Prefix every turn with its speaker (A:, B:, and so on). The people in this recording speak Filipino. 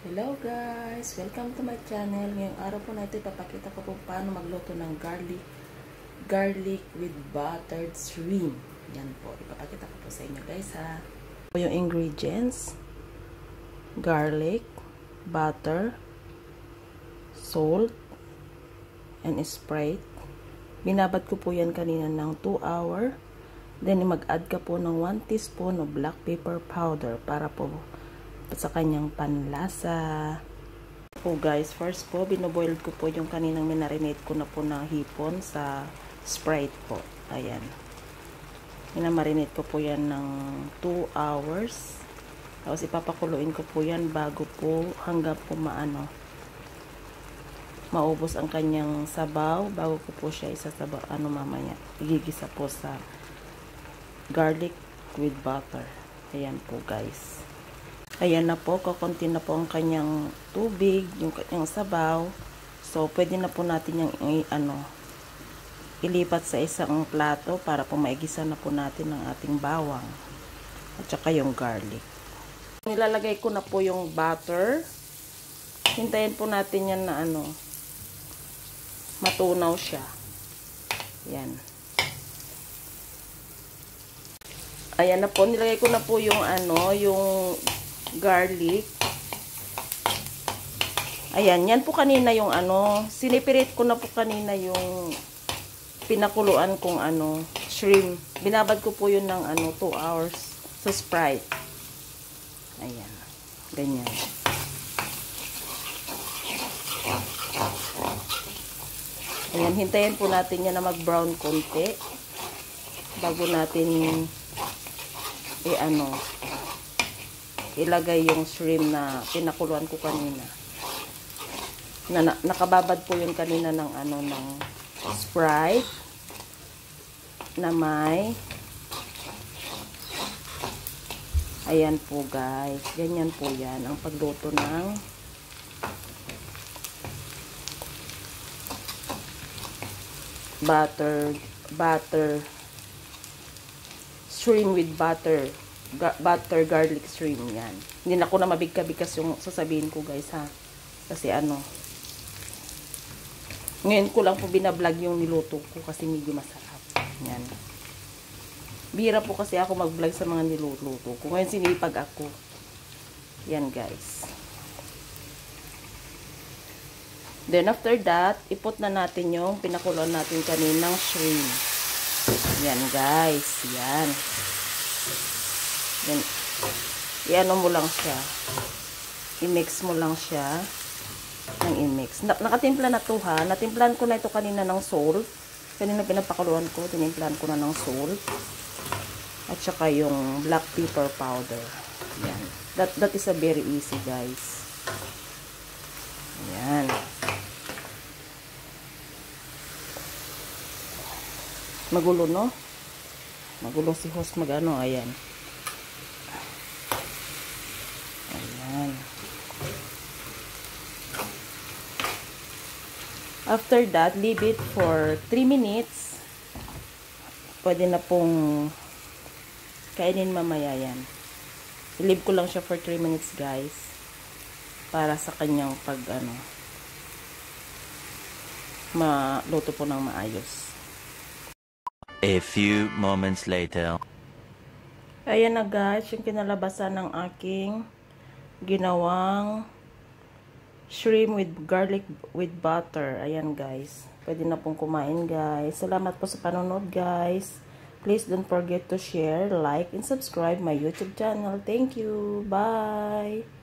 A: Hello guys! Welcome to my channel. Ngayong araw po na ito, ipapakita ko po paano magluto ng garlic garlic with buttered shrimp. Yan po. Ipapakita ko po sa inyo guys ha. Yung ingredients. Garlic, butter, salt, and Sprite. Binabad ko po yan kanina ng 2 hour. Then mag-add ka po ng 1 teaspoon of black pepper powder para po sa kanyang panlasa. Po guys, first po, binoboil ko po yung kaninang minarinate ko na po na hipon sa Sprite po. Ayan. Minamarinate ko po yan ng 2 hours. Tapos ipapakuluin ko po yan bago po hanggang po maano maubos ang kanyang sabaw bago ko po siya isasabaw ano mamaya igigisa po sa garlic with butter ayan po guys Ayan na po, kakunti na po ang kanyang tubig, yung kanyang sabaw. So, pwede na po natin yung ano, ilipat sa isang plato para po maigisa na po natin ang ating bawang. At saka yung garlic. Nilalagay ko na po yung butter. Hintayin po natin yan na ano, matunaw siya. Yan. Ayan na po, nilagay ko na po yung ano, yung garlic. Ayan, yan po kanina yung ano, sinipirit ko na po kanina yung pinakuluan kong ano, shrimp. Binabad ko po yun ng ano, 2 hours sa Sprite. Ayan, ganyan. Ayan, hintayin po natin yan na mag-brown konti bago natin i-ano, ilagay yung shrimp na pinakuluan ko kanina. Na, na, nakababad po yun kanina ng ano ng Sprite na may Ayan po guys. Ganyan po yan ang pagluto ng butter butter shrimp with butter butter garlic shrimp yan. Hindi na ako na mabigka-bigkas yung sasabihin ko guys ha. Kasi ano, ngayon ko lang po binablog yung niluto ko kasi medyo masarap. Yan. Bira po kasi ako mag-vlog sa mga niluto ko. Ngayon sinipag ako. Yan guys. Then after that, ipot na natin yung pinakuloan natin kaninang shrimp. Yan guys. Yan. Yan. I-ano mo lang siya. I-mix mo lang siya ng i-mix. Na nakatimpla na to ha. Natimplahan ko na ito kanina ng salt. Kanina pinapakuluan ko. Tinimplahan ko na ng salt. At saka yung black pepper powder. Yan. That, that is a very easy guys. Yan. Magulo no? Magulo si host magano. Ayan. After that, leave it for 3 minutes. Pwede na pong kainin mamaya yan. I-leave ko lang siya for 3 minutes guys. Para sa kanyang pag ano, maluto po ng maayos.
B: A few moments later.
A: Ayan na guys, yung kinalabasan ng aking ginawang shrimp with garlic with butter. Ayan guys. Pwede na pong kumain guys. Salamat po sa panonood guys. Please don't forget to share, like, and subscribe my YouTube channel. Thank you. Bye!